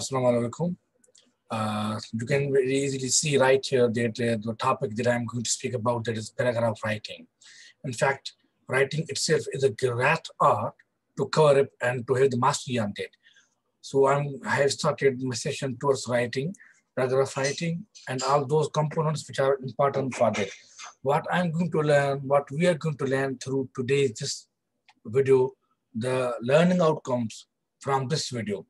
Assalamu alaikum. Uh, you can very easily see right here that uh, the topic that I'm going to speak about that is paragraph writing. In fact, writing itself is a great art to cover it and to have the mastery on it. So I'm, I have started my session towards writing, paragraph writing, and all those components which are important for that. What I'm going to learn, what we are going to learn through today's this video, the learning outcomes from this video.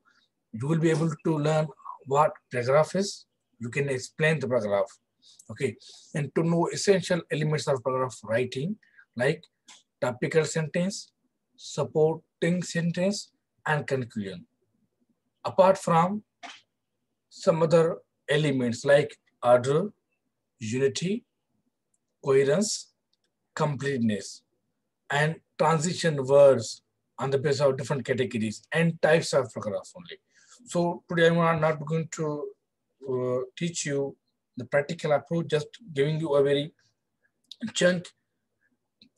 You will be able to learn what paragraph is. You can explain the paragraph, okay? And to know essential elements of paragraph writing, like topical sentence, supporting sentence, and conclusion. Apart from some other elements like order, unity, coherence, completeness, and transition words on the basis of different categories and types of paragraphs only. So today I'm not going to uh, teach you the practical approach, just giving you a very chunk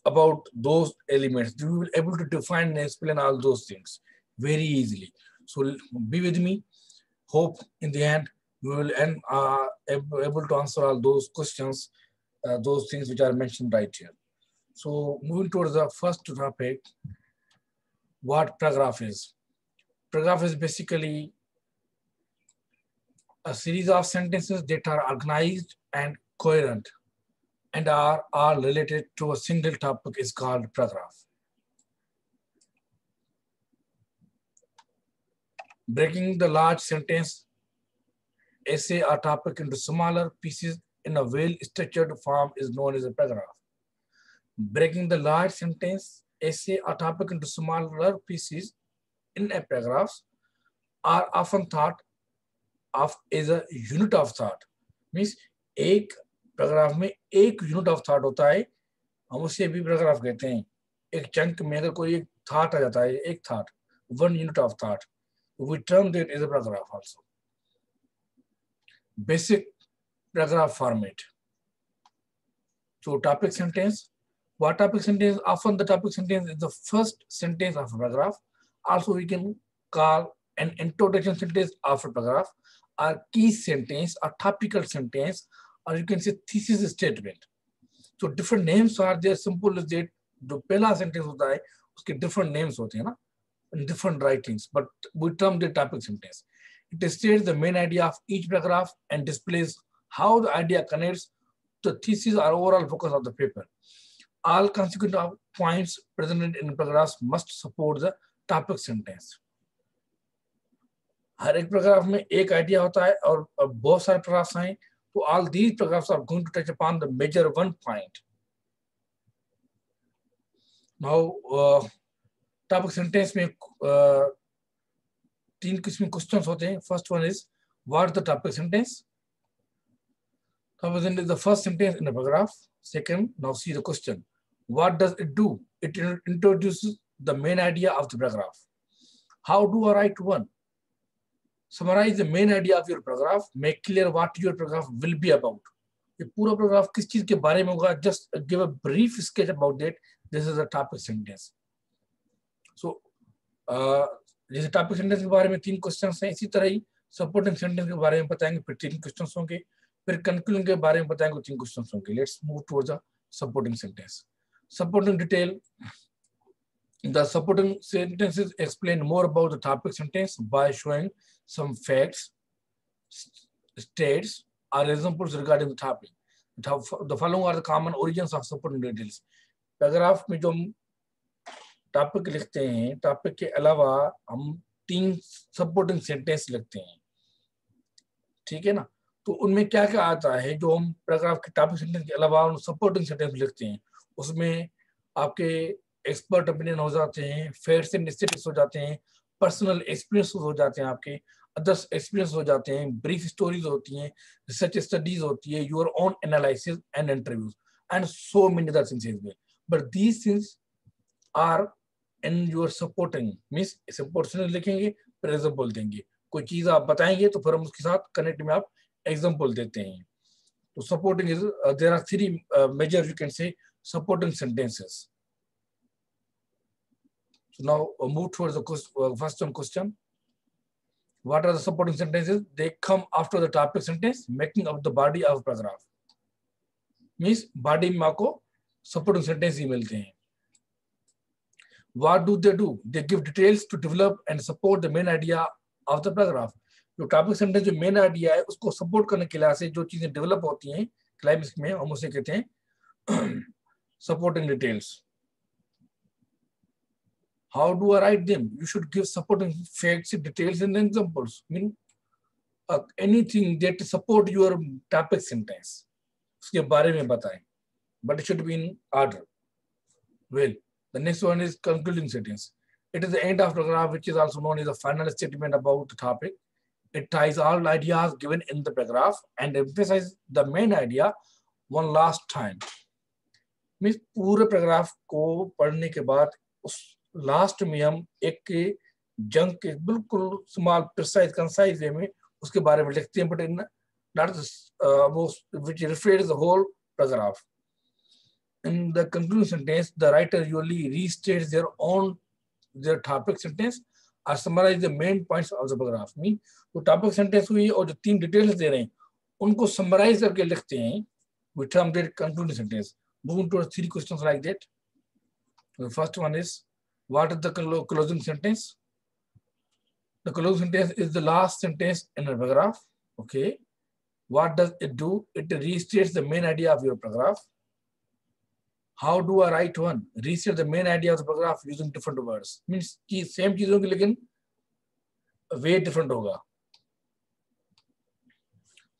about those elements. You will be able to define and explain all those things very easily. So be with me. Hope in the end we will end uh, able to answer all those questions, uh, those things which are mentioned right here. So moving towards the first topic, what paragraph is. Paragraph is basically a series of sentences that are organized and coherent and are all related to a single topic is called paragraph. Breaking the large sentence essay or topic into smaller pieces in a well-structured form is known as a paragraph. Breaking the large sentence essay or topic into smaller pieces in a paragraph are often thought of as a unit of thought. Means एक paragraph में एक unit of thought होता है हम उसे भी paragraph कहते हैं एक चंक में अगर कोई एक थॉट आ जाता है एक thought one unit of thought we term that as a paragraph also. Basic paragraph format. So topic sentence. What topic sentence? Often the topic sentence is the first sentence of a paragraph. Also we can call an introduction sentence of a paragraph or key sentence or topical sentence or you can say thesis statement. So different names are there. Simple as that. जो पहला sentence होता है उसके different names होते हैं ना in different writings, but we term the topic sentence. It states the main idea of each paragraph and displays how the idea connects to the thesis or overall focus of the paper. All consequent points presented in paragraphs must support the topic sentence हर एक paragraph में एक idea होता है और, बहुत सारे paragraphs हैं तो all these paragraphs are going to touch upon the major one point now topic sentence में uh, तीन किस्म के क्वेश्चन होते हैं first one is what the topic sentence Then the first sentence in a paragraph. Second, now see the question. What does it do? It introduces introduces the main idea of the paragraph how do I write summarize the main idea of your paragraph, make clear what your paragraph will be about. ये पूरा paragraph किस चीज़ के बारे में होगा? Just give a brief sketch about that this is the topic sentence so जैसे topic sentence के बारे में तीन क्वेश्चन हैं इसी तरह ही सपोर्टिंग सेंटेंस के बारे में बताएँगे, फिर तीन क्वेश्चन होंगे। फिर कंक्लूजन के बारे में बताएँगे तीन क्वेश्चन होंगे। Let's move towards supporting sentence supporting detail The supporting sentences explain more about the topic sentence by showing some facts, states, or examples regarding the topic. The following are the common origins of supporting details. Paragraph में जो हम topic लिखते हैं topic के अलावा हम तीन supporting sentence लिखते हैं ठीक है ना तो उनमें क्या क्या आता है जो हम पैराग्राफ के टॉपिक सेंटेंस के अलावा सपोर्टिंग सेंटेंस लिखते हैं उसमें आपके एक्सपर्ट ओपिनियन हो जाते हैं फेयर एंड स्टेटिस हो जाते हैं पर्सनल एक्सपीरियंस हो जाते हैं आपके अदर्स एक्सपीरियंस हो जाते हैं ब्रीफ स्टोरीज होती हैं रिसर्च स्टडीज़ होती है your own analysis and interviews and so many other things as well but these things are in your supporting means supporting लिखेंगे फिर एग्ज़ाम्पल देंगे। कोई चीज़ आप बताएँगे तो फिर हम उसके साथ कनेक्ट में आप एग्ज़ाम्पल देते हैं। तो supporting is there are three major you can say supporting sentences So now uh, move towards the uh, first one question. What are the supporting sentences? They come after the topic sentence, making up the body of paragraph. Means body में आपको supporting sentence ही मिलते हैं. What do they do? They give details to develop and support the main idea of the paragraph. जो topic sentence जो main idea है उसको support करने के लिए जो चीज़ें डेवलप होती हैं क्लाइमेक्स में हम उसे कहते हैं supporting details how do I write them? You should give supporting facts, details, and examples. I mean, uh, anything that support your topic sentence. उसके बारे में बताएं. But it should be in order. Well, the next one is concluding sentence. It is the end of paragraph, which is also known as the final statement about the topic. It ties all ideas given in the paragraph and emphasizes the main idea one last time. Means पूरे paragraph को पढ़ने के बाद उस last में हम एक जंग के बिल्कुल स्मॉल प्रिसाइज कंसाइज वे में उसके बारे में लिखते हैं but in that reflect the whole paragraph in the concluding sentence the writer usually restate their own their topic sentence or summarize the main points of the paragraph mean वो topic sentence हुई और जो तीन details दे रहे हैं उनको summarise करके लिखते हैं विच हम their concluding sentence moving towards three questions like that the first one is what is the closing sentence the closing sentence is the last sentence in a paragraph okay what does it do it restates the main idea of your paragraph how do I write one? Restate the main idea of the paragraph using different words. Means कि same चीजों की लेकिन way different होगा.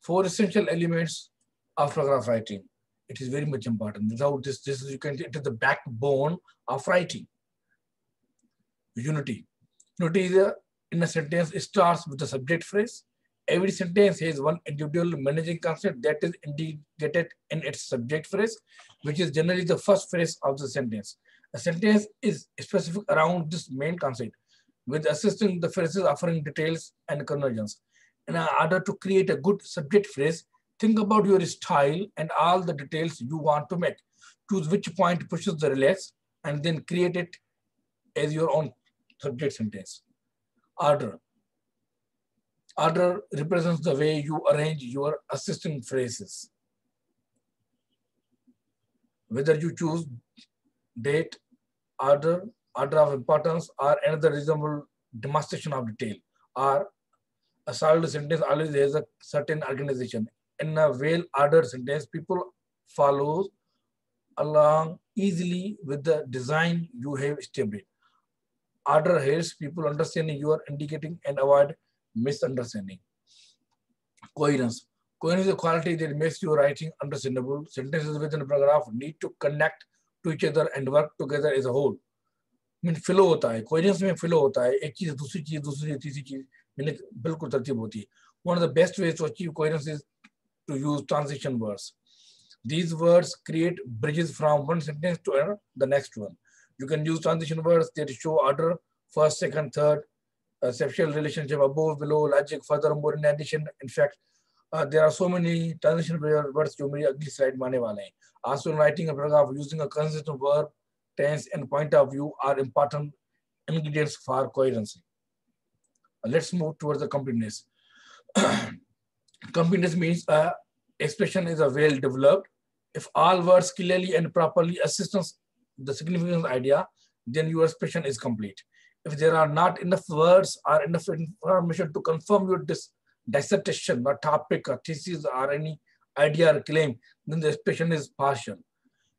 Four essential elements of paragraph writing. It is very much important. Without this, this is you can it is the backbone of writing. Unity. Unity is a, in a sentence starts with the subject phrase. Every sentence has one individual managing concept that is indicated in its subject phrase, which is generally the first phrase of the sentence. A sentence is specific around this main concept, with assisting the phrases offering details and convergence. In order to create a good subject phrase, think about your style and all the details you want to make. Choose which point pushes the relax, and then create it as your own subject sentence. Order. Order represents the way you arrange your assisting phrases. Whether you choose date, order, order of importance, or another reasonable demonstration of detail, or a solid sentence always has a certain organization. In a well-ordered sentence, people follow along easily with the design you have established. Order helps people understanding you are indicating and avoid misunderstanding. Coherence. Coherence is a quality that makes your writing understandable. Sentences within a paragraph need to connect to each other and work together as a whole. Mean flow होता है coherence में flow होता है एक चीज़ दूसरी चीज़ दूसरी तीसरी चीज़ mean बिल्कुल तरतीब होती है one of the best ways to achieve coherence is to use transition words. These words create bridges from one sentence to the next one. You can use transition words that show order, first, second, third, uh, sexual relationship above, below, logic, further, more in addition. In fact, uh, there are so many transition words जो मेरी अगली slide में आने वाले हैं. Also, in writing a paragraph using a consistent verb, tense, and point of view are important ingredients for coherence. Uh, let's move towards the completeness. completeness means uh, expression is a well developed. If all words clearly and properly assist the significant idea, then your expression is complete. If there are not enough words or enough information to confirm your dis dissertation or topic or thesis or any idea or claim, then the expression is partial.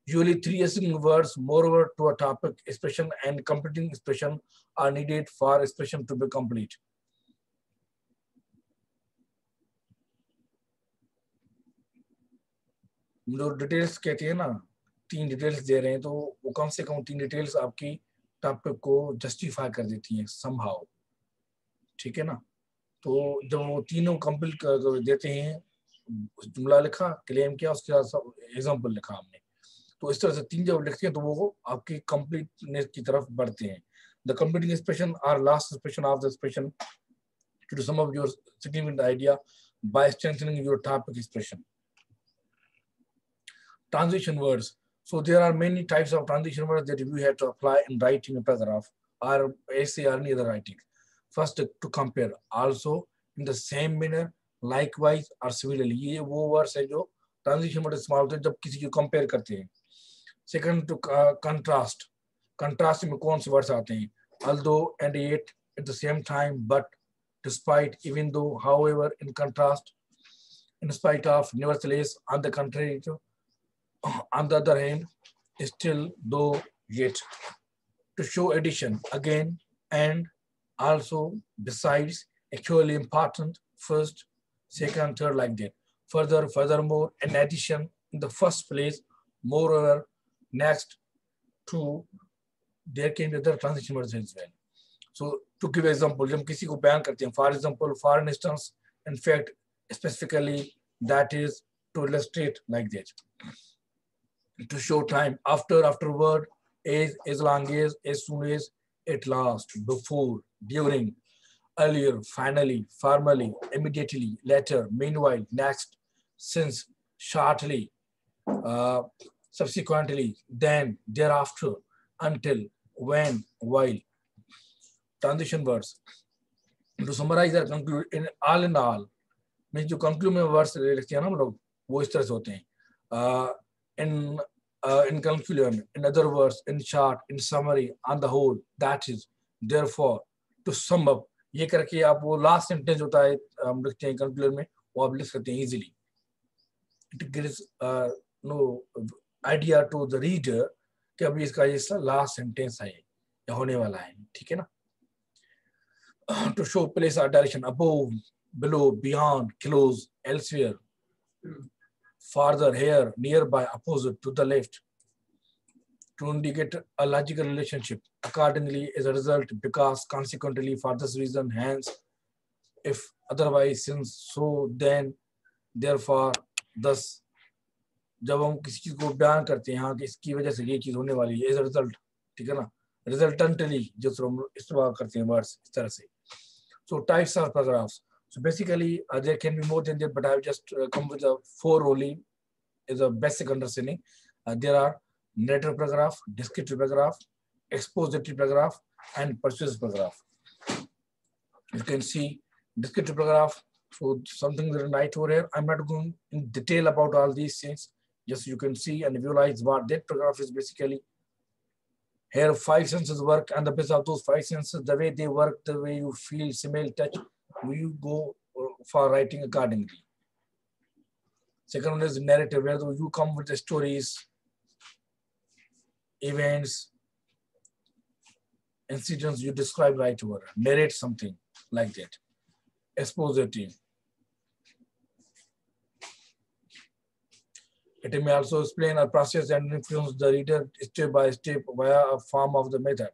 Usually three essential words, moreover to a topic expression and completing expression are needed for expression to be complete. जो details कहती है ना तीन details दे रहे हैं तो वो कम से कम तीन डिटेल्स आपकी टॉपिक को जस्टिफाई कर देती हैं संभाव ठीक है ना तो जब वो तीनों कंप्लीट कर देते हैं, जुमला लिखा क्लेम किया, उसके साथ एग्ज़ाम्पल लिखा हमने तो इस तरह से तीन जब लिखते हैं तो वो आपकी कंप्लीटनेस की तरफ़ बढ़ते हैं the completing expression or last expression of the expression to sum up your significant idea by strengthening your topic expression. Transition words. So there are many types of transition words that you have to apply in writing a paragraph or essay or any other writing. First to compare. Also in the same manner, likewise or similarly. ये वो words है जो transition word इस्तेमाल होते हैं जब किसी को कंपेयर करते हैं सेकंड टू कंट्रास्ट कंट्रास्ट में कौन से वर्ड्स आते हैं although and yet at the same time but despite even though however in contrast in spite of nevertheless on the contrary on the other hand still though yet to show addition again and also besides actually important first second third like that. Further furthermore in addition in the first place moreover next to there can be other transition words as well. So to give example ko bayan karte hain for example for instance in fact specifically that is to illustrate like that to show time after afterward as as long as as soon as at last before during earlier finally formally immediately later meanwhile next since shortly uh, subsequently then thereafter until when while transition words to summarize or conclude in all in all means जो conclude में words लिखते हैं ना हम लोग वो इस तरह से होते हैं uh, in uh, in conclusion in other words in short in summary on the whole that is therefore to sum up ये करके आप वो लास्ट सेंटेंस होता है हम लिखते हैं कंक्लूजन में वो आप लिख सकते हैं easily it gives no idea to the reader कि अभी इसका ये लास्ट सेंटेंस है या होने वाला है ठीक है ना to show place or direction above, below, beyond, close, elsewhere, farther, here, nearby, opposite, to the left, to indicate a logical relationship. Accordingly, as a result, because consequently, for this reason, hence, if otherwise, since, so, then, therefore, thus, जब हम किसी चीज़ को बयान करते हैं हाँ कि इसकी वजह से ये चीज़ होने वाली है एज रिज़ल्ट ठीक है ना रिजल्टेंटली जो हम इस्तेमाल करते हैं वर्ड्स इस तरह से So types of paragraphs. So basically, uh, there can be more than that, but I've just uh, come with a four only is a basic understanding. Uh, there are narrative paragraph, descriptive paragraph, expository paragraph, and persuasive paragraph. You can see descriptive paragraph. So something that right over here. I'm not going in detail about all these things. Just you can see and visualize what that paragraph is basically here five senses work and the basis of those five senses, the way they work, the way you feel, smell, touch, you go for writing accordingly. Second one is narrative, where you come with the stories, events, incidents you describe right over, narrate something like that. Expository. It may also explain a process and influence the reader step by step via a form of the method.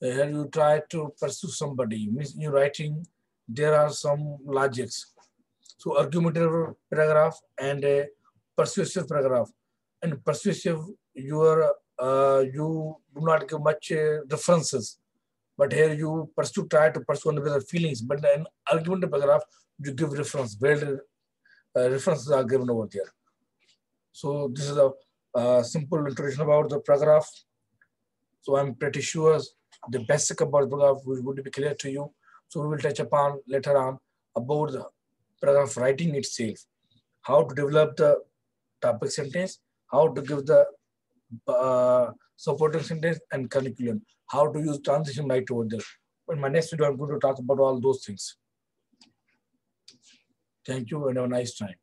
Here you try to pursue somebody, means in writing, there are some logics. So argumentative paragraph and a persuasive paragraph. And persuasive, you are uh, you do not give much uh, references but here you pursue, try to pursue another feelings. But in argumentative paragraph, you give reference. Where uh, references are given over there. So this is a, a simple introduction about the paragraph. So I'm pretty sure the basic about paragraph would be clear to you. So we will touch upon later on about the paragraph writing itself, how to develop the topic sentence, how to give the uh, supporting sentence and curriculum, how to use transition right over there. In my next video, I'm going to talk about all those things. Thank you and have a nice time.